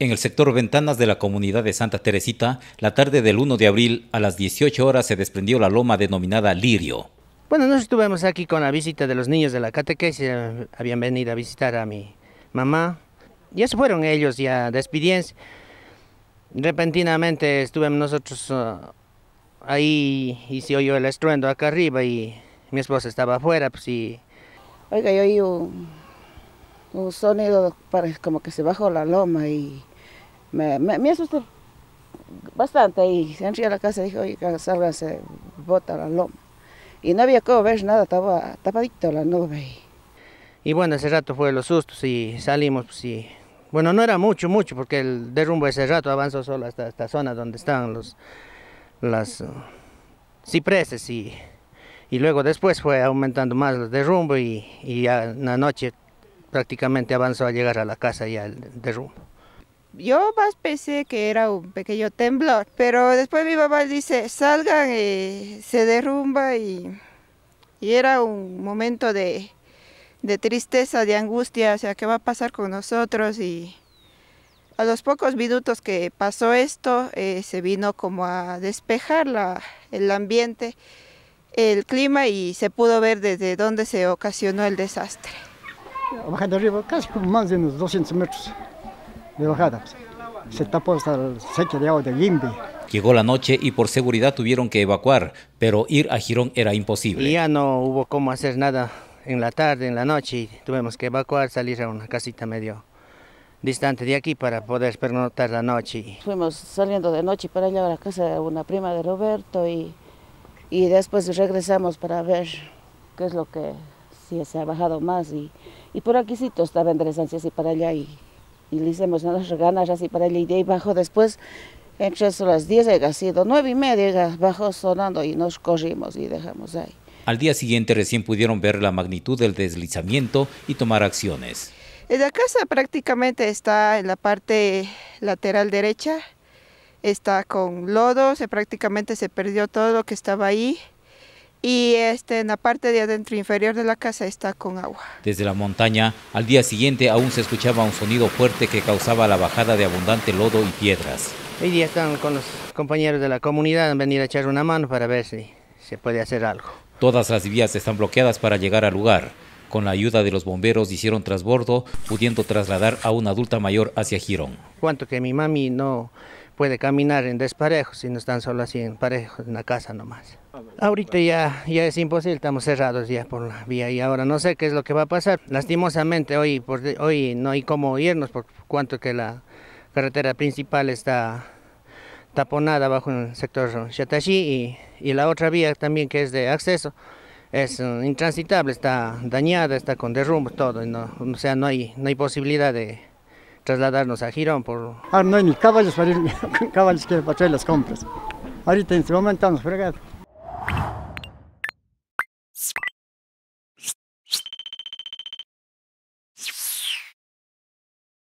En el sector Ventanas de la comunidad de Santa Teresita, la tarde del 1 de abril a las 18 horas se desprendió la loma denominada Lirio. Bueno, nosotros estuvimos aquí con la visita de los niños de la catequesis, habían venido a visitar a mi mamá. Ya se fueron ellos ya despidiéndose. Repentinamente estuvimos nosotros uh, ahí y se oyó el estruendo acá arriba y mi esposa estaba afuera, pues y... Oiga, yo oí un, un sonido como que se bajó la loma y me, me, asusté bastante y entré a la casa y dije, oiga, se bota la loma. Y no había como ver nada, estaba tapadito la nube. Y bueno, ese rato fue los sustos y salimos, pues y... Bueno, no era mucho, mucho, porque el derrumbo ese rato avanzó solo hasta esta zona donde estaban los las uh, cipreses y, y luego después fue aumentando más el derrumbo y, y ya en la noche prácticamente avanzó a llegar a la casa ya el derrumbo. Yo más pensé que era un pequeño temblor, pero después mi mamá dice, salgan, eh, se derrumba y, y, era un momento de, de, tristeza, de angustia, o sea, ¿qué va a pasar con nosotros? Y a los pocos minutos que pasó esto, eh, se vino como a despejar la, el ambiente, el clima y se pudo ver desde dónde se ocasionó el desastre. Bajando arriba, casi más de unos 200 metros de bajada. Se tapó hasta el seque de agua de Limbe. Llegó la noche y por seguridad tuvieron que evacuar, pero ir a Girón era imposible. Y ya no hubo cómo hacer nada en la tarde, en la noche, y tuvimos que evacuar, salir a una casita medio distante de aquí para poder pernotar la noche. Fuimos saliendo de noche para allá a la casa de una prima de Roberto y, y después regresamos para ver qué es lo que, si se ha bajado más y, y por aquí sí estaba enderezando así para allá y y le hicimos unas ganas así para el y de ahí bajó después, entre las 10 ha sido 9 y media, bajó sonando y nos corrimos y dejamos ahí. Al día siguiente recién pudieron ver la magnitud del deslizamiento y tomar acciones. La casa prácticamente está en la parte lateral derecha, está con lodo, se prácticamente se perdió todo lo que estaba ahí y este, en la parte de adentro inferior de la casa está con agua. Desde la montaña, al día siguiente aún se escuchaba un sonido fuerte que causaba la bajada de abundante lodo y piedras. Hoy día están con los compañeros de la comunidad, han venido a echar una mano para ver si se puede hacer algo. Todas las vías están bloqueadas para llegar al lugar. Con la ayuda de los bomberos hicieron trasbordo, pudiendo trasladar a una adulta mayor hacia Girón. Cuanto que mi mami no puede caminar en desparejo, si no están solo así en parejo, en la casa nomás. Ahorita ya, ya es imposible, estamos cerrados ya por la vía y ahora no sé qué es lo que va a pasar. Lastimosamente hoy, por, hoy no hay cómo irnos por cuanto que la carretera principal está taponada bajo el sector Chatashi y, y la otra vía también que es de acceso es uh, intransitable, está dañada, está con derrumbe, todo, no, o sea, no hay, no hay posibilidad de trasladarnos a Girón. Por... Ahora no hay ni caballos para ir, caballos que para traer las compras. Ahorita en este momento estamos fregados.